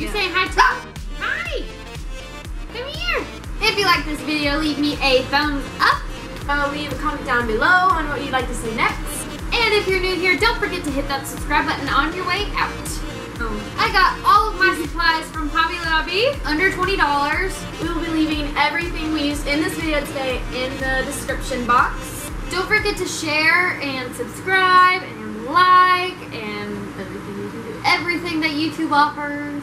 You say hi to ah! Hi! Come here! If you like this video, leave me a thumbs up. Uh, leave a comment down below on what you'd like to see next. And if you're new here, don't forget to hit that subscribe button on your way out. Um, I got all of my supplies from Hobby Lobby, under $20. We will be leaving everything we used in this video today in the description box. Don't forget to share and subscribe and like and everything you can do. Everything that YouTube offers.